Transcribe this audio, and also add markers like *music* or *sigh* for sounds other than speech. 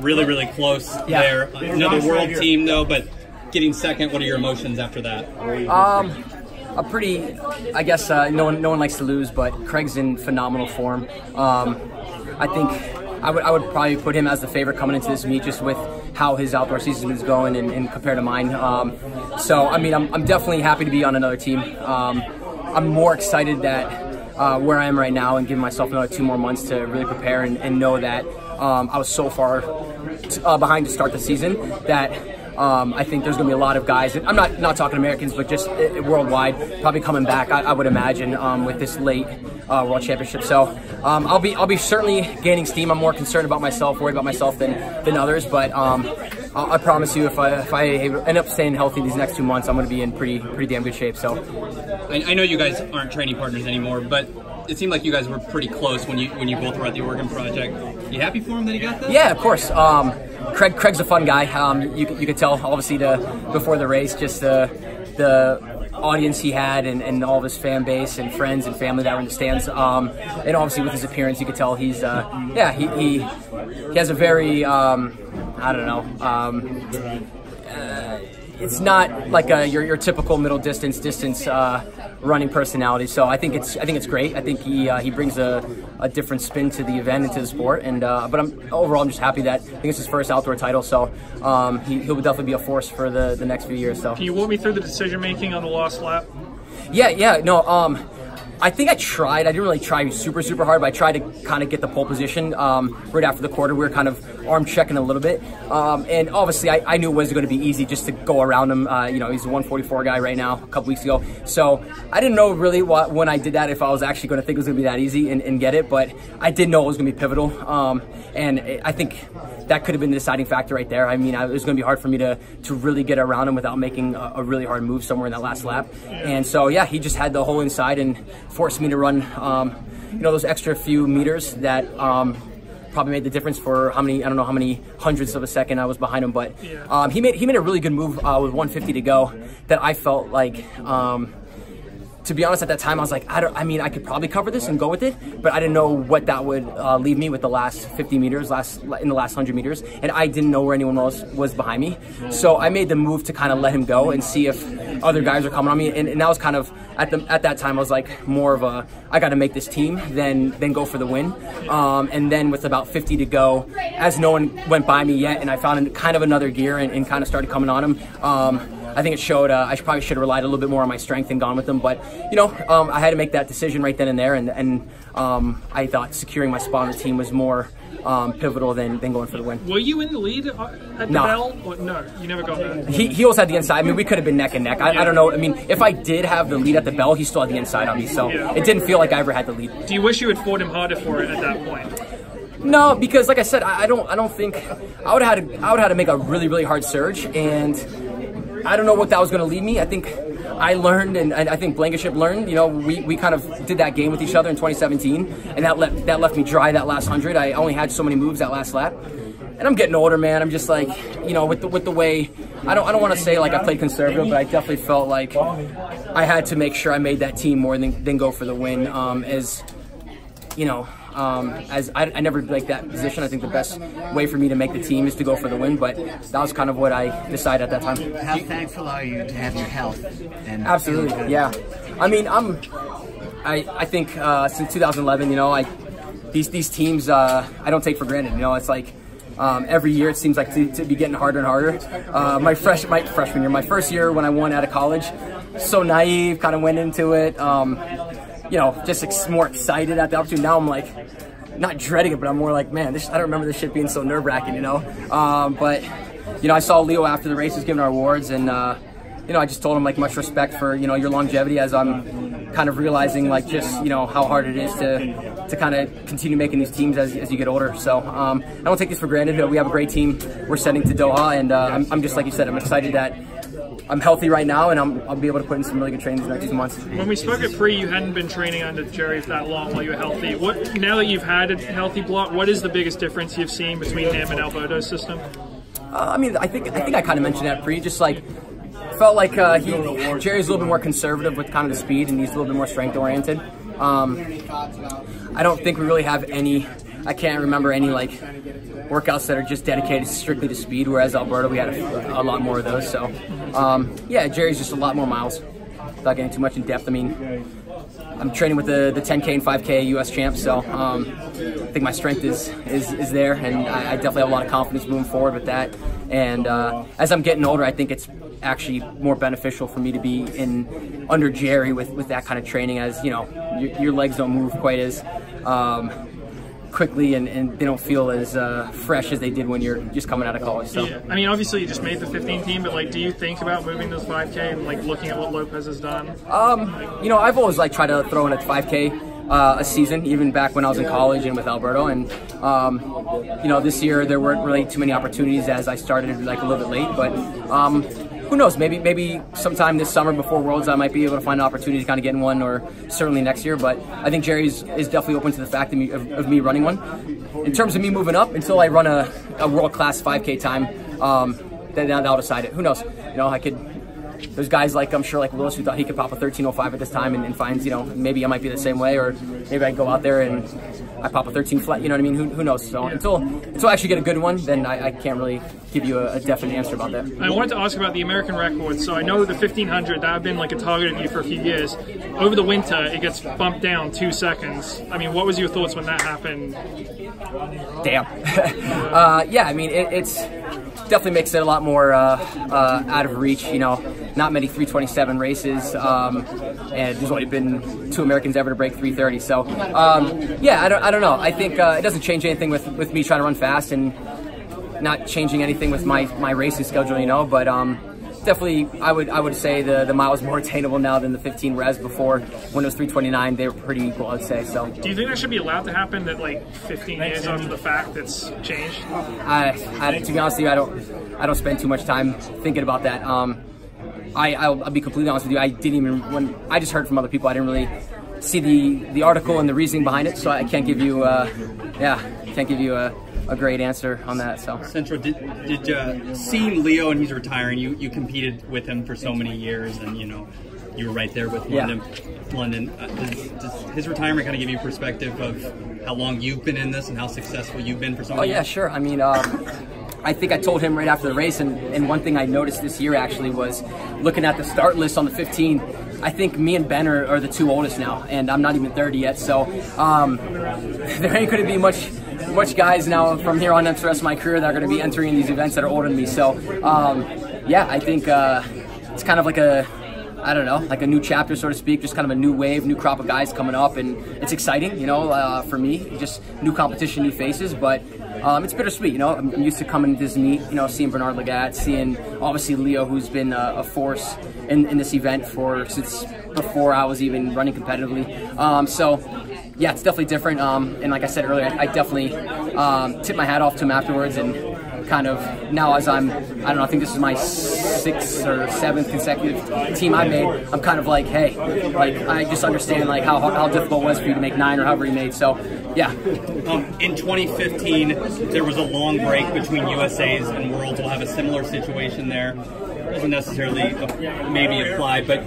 really, really close Yeah. there. Another world team, though, but getting second, what are your emotions after that? Um, a pretty, I guess uh, no one no one likes to lose, but Craig's in phenomenal form. Um, I think I would I would probably put him as the favorite coming into this meet, just with how his outdoor season is going and, and compared to mine. Um, so I mean, I'm, I'm definitely happy to be on another team. Um, I'm more excited that. Uh, where I am right now, and give myself another two more months to really prepare and, and know that um, I was so far uh, behind to start the season that um, I think there's going to be a lot of guys. I'm not not talking Americans, but just uh, worldwide, probably coming back. I, I would imagine um, with this late uh, World Championship. So um, I'll be I'll be certainly gaining steam. I'm more concerned about myself, worried about myself than than others. But um, I, I promise you, if I if I end up staying healthy these next two months, I'm going to be in pretty pretty damn good shape. So I, I know you guys aren't training partners anymore, but it seemed like you guys were pretty close when you when you both were at the Oregon Project. You happy for him that he got that? Yeah, of course. Um, Craig, Craig's a fun guy. Um, you, you could tell, obviously, the before the race, just the the audience he had and, and all of his fan base and friends and family that were in the stands. Um, and obviously, with his appearance, you could tell he's uh, yeah he, he he has a very um, I don't know. Um, it's not like a, your, your typical middle distance distance uh, running personality. So I think it's I think it's great. I think he uh, he brings a, a different spin to the event and to the sport. And uh, but I'm overall I'm just happy that I think it's his first outdoor title. So um, he, he'll definitely be a force for the, the next few years. So Can you walk me through the decision making on the last lap? yeah, yeah, no. Um, I think I tried. I didn't really try super, super hard, but I tried to kind of get the pole position um, right after the quarter. We were kind of arm checking a little bit, um, and obviously I, I knew it was going to be easy just to go around him. Uh, you know, he's a 144 guy right now. A couple weeks ago, so I didn't know really what when I did that if I was actually going to think it was going to be that easy and, and, get it, but I did know it was going to be pivotal, um, and I think that could have been the deciding factor right there. I mean, it was going to be hard for me to to really get around him without making a, a really hard move somewhere in that last lap, and so yeah, he just had the hole inside and forced me to run um, you know, those extra few meters that um, probably made the difference for how many, I don't know how many hundredths of a second I was behind him, but um, he made he made a really good move uh, with 150 to go that I felt like um, to be honest, at that time, I was like, I don't. I mean, I could probably cover this and go with it, but I didn't know what that would uh, leave me with the last 50 meters, last in the last 100 meters, and I didn't know where anyone else was behind me. So I made the move to kind of let him go and see if other guys are coming on me, and, and that was kind of at the at that time I was like more of a I got to make this team than than go for the win. Um, and then with about 50 to go, as no one went by me yet, and I found kind of another gear and, and kind of started coming on him. Um, I think it showed. Uh, I should, probably should have relied a little bit more on my strength and gone with them. But you know, um, I had to make that decision right then and there, and, and um, I thought securing my spot on the team was more um, pivotal than, than going for the win. Were you in the lead at the No. bell? Or no, you never got. He, he also had the inside. I mean, we could have been neck and neck. I, I don't know. I mean, if I did have the lead at the bell, he still had the inside on me. So Yeah. it didn't feel like I ever had the lead. Do you wish you had fought him harder for it at that point? No, because like I said, I, I don't. I don't think I would have had. To, I would have had to make a really, really hard surge, and I don't know what that was going to lead me. I think I learned, and, I think Blankenship learned. You know, we, we kind of did that game with each other in 2017, and that left that left me dry that last hundred. I only had so many moves that last lap, and I'm getting older, man. I'm just like, you know, with the with the way I don't I don't want to say like I played conservative, but I definitely felt like I had to make sure I made that team more than than go for the win. Um, as you know, um, as I, I never like that position. I think the best way for me to make the team is to go for the win, but that was kind of what I decided at that time. How thankful are you to have your health? And Absolutely, yeah. I mean, I'm. I I think uh, since 2011, you know, I these these teams uh, I don't take for granted. You know, it's like. Um, every year it seems like to, to be getting harder and harder. Uh, my fresh my freshman year, my first year when I won out of college, so naive, kind of went into it. Um, you know, just ex- more excited at the opportunity. Now I'm like, not dreading it, but I'm more like, man, this, I don't remember this shit being so nerve wracking, you know. Um, but you know, I saw Leo after the race was giving our awards, and uh, you know, I just told him like much respect for you know your longevity as I'm kind of realizing like just you know how hard it is to to kind of continue making these teams as, as you get older. So um, I don't take this for granted. We have a great team. We're sending to Doha, and uh, I'm, I'm just like you said, I'm excited that. I'm healthy right now, and I'm, I'll be able to put in some really good training these next two months. When we spoke at pre, you hadn't been training under Jerry for that long while you were healthy. What now that you've had a healthy block, what is the biggest difference you've seen between him and Alberto's system? Uh, I mean, I think I think I kind of mentioned that pre. Just like felt like uh, he Jerry's a little bit more conservative with kind of the speed, and he's a little bit more strength oriented. Um, I don't think we really have any. I can't remember any like workouts that are just dedicated strictly to speed, whereas Alberto we had a, a lot more of those. So um, yeah, Jerry's just a lot more miles. Without getting too much in depth, I mean, I'm training with the, the 10K and 5K US champs, so um, I think my strength is is, is there, and I, I, definitely have a lot of confidence moving forward with that. And uh, as I'm getting older, I think it's actually more beneficial for me to be in under Jerry with, with that kind of training, as you know, your, your legs don't move quite as um, quickly and, and they don't feel as uh, fresh as they did when you're just coming out of college. So. Yeah. I mean, obviously you just made the 15 team, but like, do you think about moving to the 5K and like looking at what Lopez has done? Um, you know, I've always like tried to throw in a 5K. Uh, a season, even back when I was in college and with Alberto. And um, you know, this year there weren't really too many opportunities as I started like a little bit late. But um, who knows? Maybe maybe sometime this summer before Worlds, I might be able to find an opportunity to kind of get in one, or certainly next year. But I think Jerry's is definitely open to the fact of me, of, of me running one. In terms of me moving up, until I run a, a world class 5K time, um, then that'll decide it. Who knows? You know, I could there's guys like I'm sure like Lewis who thought he could pop a 1305 at this time and, and finds you know maybe I might be the same way or maybe I go out there and I pop a 13 flat. You know what I mean? Who, who knows? So until until I actually get a good one, then I, I can't really give you a, a, definite answer about that. I wanted to ask about the American records. So I know the 1500 that have been like a target of you for a few years. Over the winter, it gets bumped down two seconds. I mean, what was your thoughts when that happened? Damn. *laughs* uh, yeah, I mean it, it's definitely makes it a lot more uh, uh, out of reach. You know, not many 327 races, um, and there's only been two Americans ever to break 330. So, um, yeah, I don't, I don't know. I think uh, it doesn't change anything with, with me trying to run fast and not changing anything with my, my racing schedule, you know, but um, definitely I would I would say the the mile is more attainable now than the 15 res before when it was 329 they were pretty equal I'd say so do you think that should be allowed to happen that like 15 years after the fact that's changed I, I to be honest with you I don't I don't spend too much time thinking about that um I I'll, I'll be completely honest with you I didn't even when I just heard from other people I didn't really see the the article and the reasoning behind it so I can't give you uh yeah can't give you a a great answer on that. So Centro, did, did uh, seeing Leo and he's retiring, you you competed with him for so many years, and you know you were right there with London. Yeah. London, uh, does, does, his retirement kind of give you perspective of how long you've been in this and how successful you've been for so many? Oh yeah, sure. I mean. Um, I think I told him right after the race, and, and one thing I noticed this year actually was looking at the start list on the 15. I think me and Ben are, are the two oldest now, and I'm not even 30 yet, so um, *laughs* there ain't going to be much much guys now from here on into the rest of my career that are going to be entering these events that are older than me. So, um, yeah, I think uh, it's kind of like a I don't know, like a new chapter, so to speak, just kind of a new wave, new crop of guys coming up, and it's exciting, you know, uh, for me, just new competition, new faces, but um, it's bittersweet, you know. I'm, used to coming to this meet, you know, seeing Bernard Lagat, seeing obviously Leo, who's been a, a force in, in, this event for since before I was even running competitively. Um, so yeah, it's definitely different. Um, and like I said earlier, I, I definitely um, tip my hat off to him afterwards and kind of now as I'm, I don't know, I think this is my sixth or seventh consecutive team I made. I'm kind of like, hey, like I just understand like how, how difficult it was for you to make nine or however you made. So yeah. Um, in 2015, there was a long break between USA's and Worlds. We'll have a similar situation there. Doesn't necessarily maybe apply, but